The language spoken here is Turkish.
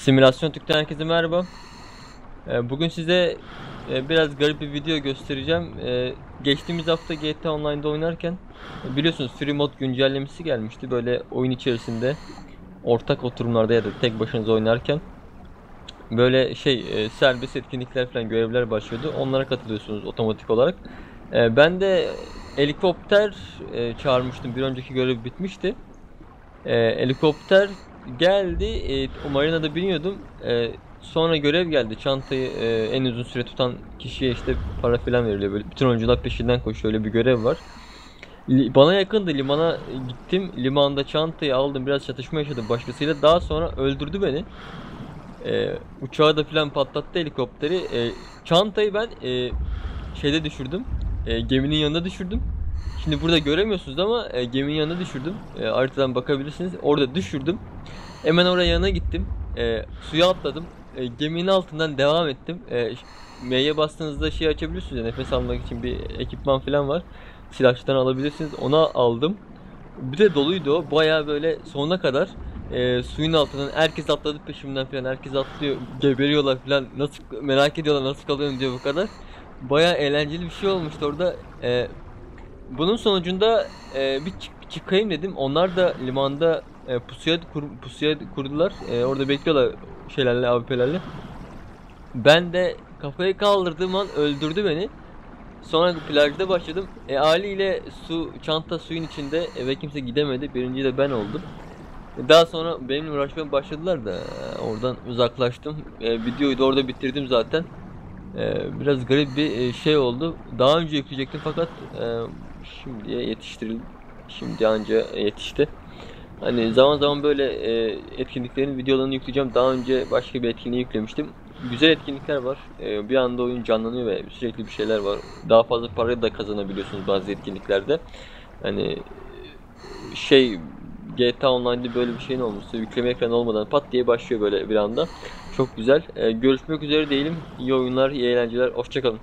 Simülasyon Türk'ten herkese merhaba. Ee, Bugün size e, biraz garip bir video göstereceğim. Ee, Geçtiğimiz hafta GTA Online'da oynarken biliyorsunuz Free Mod güncellemesi gelmişti. Böyle oyun içerisinde ortak oturumlarda ya da tek başınıza oynarken böyle şey e, serbest etkinlikler falan görevler başlıyordu. Onlara katılıyorsunuz otomatik olarak. Ee, Ben de helikopter e, çağırmıştım. Bir önceki görev bitmişti. Helikopter geldi. E, marinada biniyordum. E, sonra görev geldi. Çantayı e, en uzun süre tutan kişiye işte para falan veriliyor. Böyle bütün oyuncular peşinden koşuyor. Öyle bir görev var. Bana yakındı. Limana gittim. Limanda çantayı aldım. Biraz çatışma yaşadım başkasıyla. Daha sonra öldürdü beni. E, uçağı da falan patlattı helikopteri. E, çantayı ben e, şeyde düşürdüm. E, geminin yanında düşürdüm. Şimdi burada göremiyorsunuz ama e, geminin yanına düşürdüm. E, haritadan bakabilirsiniz. Orada düşürdüm. Hemen oraya yana gittim. E, suya atladım. E, geminin altından devam ettim. E, M'ye bastığınızda şey açabiliyorsunuz ya nefes almak için bir ekipman falan var. Silahçıdan alabilirsiniz. Ona aldım. Bir de doluydu o. Baya böyle sonuna kadar e, suyun altından herkes atladı peşimden falan. Herkes atlıyor. Geberiyorlar falan. Nasıl merak ediyorlar nasıl kalıyorum diyor bu kadar. Baya eğlenceli bir şey olmuştu orada. E, bunun sonucunda e, bir çık- çıkayım dedim. Onlar da limanda e, pusuya kur- pusuya kurdular. E, orada bekliyorlar şeylerle, AWP'lerle. Ben de kafayı kaldırdığım an öldürdü beni. Sonra plajda başladım. E, haliyle su, çanta suyun içinde e, ve kimse gidemedi. Birinci de ben oldum. E, Daha sonra benimle uğraşmaya başladılar da e, oradan uzaklaştım. E, videoyu da orada bitirdim zaten. E, biraz garip bir e, şey oldu. Daha önce yükleyecektim fakat e, şimdiye yetiştirildi. Şimdi anca yetişti. Hani zaman zaman böyle e, etkinliklerin videolarını yükleyeceğim. Daha önce başka bir etkinliği yüklemiştim. Güzel etkinlikler var. E, bir anda oyun canlanıyor ve sürekli bir şeyler var. Daha fazla para da kazanabiliyorsunuz bazı etkinliklerde. Hani şey GTA Online'da böyle bir şeyin olması, yükleme ekranı olmadan pat diye başlıyor böyle bir anda. Çok güzel. E, görüşmek üzere diyelim. İyi oyunlar, iyi eğlenceler. Hoşçakalın.